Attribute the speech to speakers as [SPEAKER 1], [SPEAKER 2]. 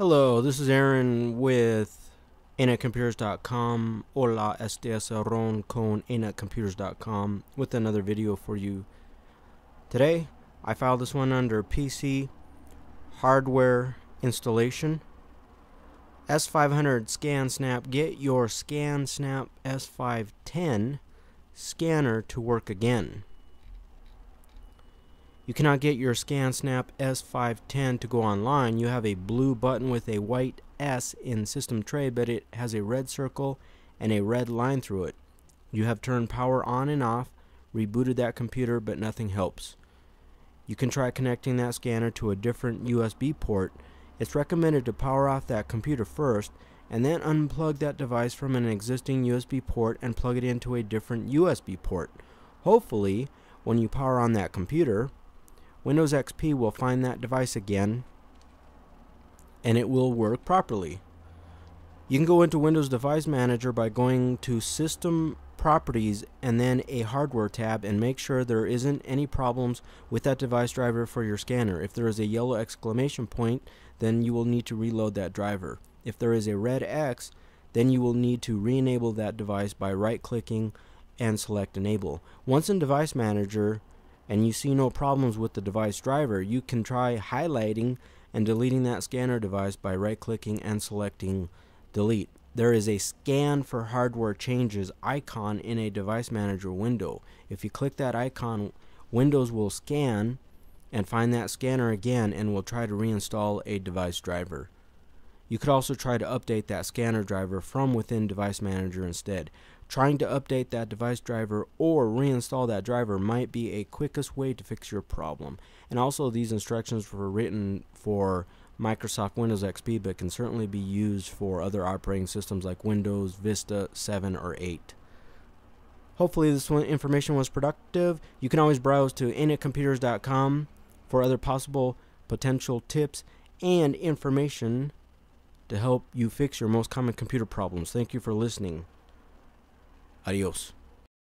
[SPEAKER 1] Hello, this is Aaron with AnetComputers.com. Hola, este es Aaron con AnetComputers.com with another video for you. Today, I filed this one under PC hardware installation. S500 ScanSnap. Get your ScanSnap S510 scanner to work again. You cannot get your ScanSnap S510 to go online. You have a blue button with a white S in system tray, but it has a red circle and a red line through it. You have turned power on and off, rebooted that computer, but nothing helps. You can try connecting that scanner to a different USB port. It's recommended to power off that computer first and then unplug that device from an existing USB port and plug it into a different USB port. Hopefully, when you power on that computer, Windows XP will find that device again and it will work properly. You can go into Windows Device Manager by going to System Properties and then a Hardware tab and make sure there isn't any problems with that device driver for your scanner. If there is a yellow exclamation point, then you will need to reload that driver. If there is a red X, then you will need to re-enable that device by right-clicking and select Enable. Once in Device Manager, and you see no problems with the device driver, you can try highlighting and deleting that scanner device by right clicking and selecting delete. There is a scan for hardware changes icon in a device manager window. If you click that icon, Windows will scan and find that scanner again and will try to reinstall a device driver. You could also try to update that scanner driver from within Device Manager instead. Trying to update that device driver or reinstall that driver might be a quickest way to fix your problem. And also these instructions were written for Microsoft Windows XP but can certainly be used for other operating systems like Windows, Vista 7 or 8. Hopefully this information was productive. You can always browse to anetcomputers.com for other possible potential tips and information to help you fix your most common computer problems. Thank you for listening. Adiós.